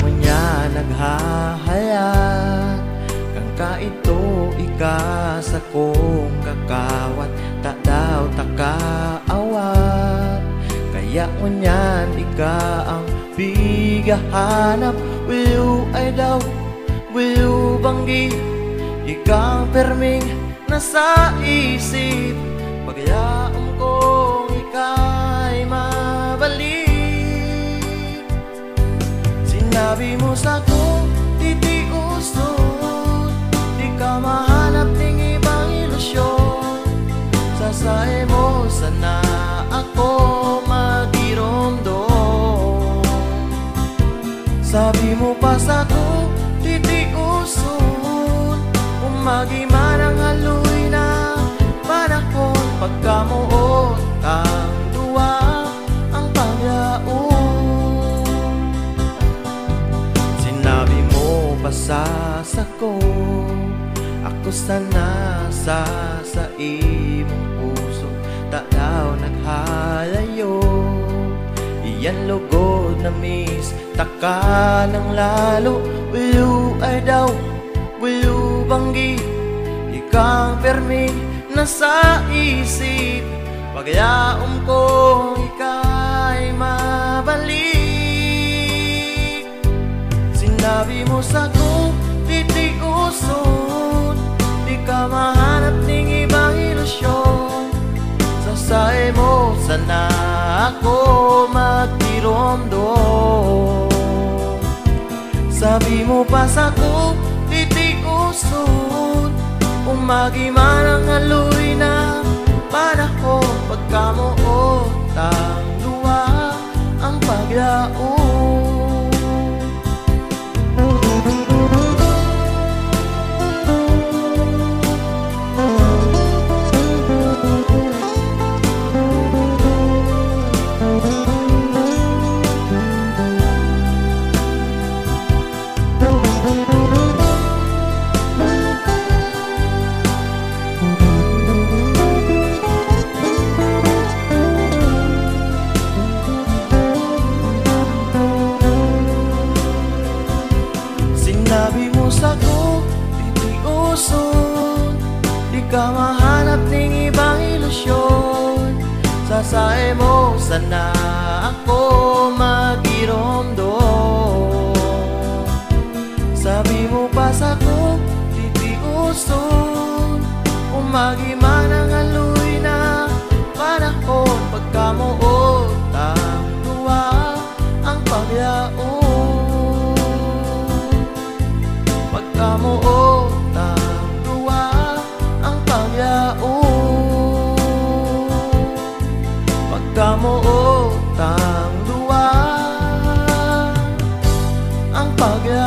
Gangon niya naghahayat Kang kaito ika sa kong kakawat Ta daw takaawat. Kaya ngunyan ika ang bigahanap. Will ay daw, will banggi. Ikaw perming nasa isip. Pagyaam Sasae mo sana ako magiromdom Sabi mo pa sa ko, titiuson Umagiman ang haloy sa sako Ako sana sa sa imong puso Ta daw naghalayo. Iyan lugod na miss Taka ng lalo. You ay daw you banggi Ikang permi nasa isip Pagyaom ko ika'y mabalik. Sinabi mo sa sana ako magtiromdom Sabi mo pa sa ko titiuson Umagiman ang haloy na panahon Pagkamuot ang luwa ang paglaon titiuson Di ka mahanap ng ibang ilusyon. Sasae mo sana ako magiromdom Sabi mo pa sa ko, titiuson Umagiman ang haloy na panahon Pagkamuot ang duwa ang pagyaon pag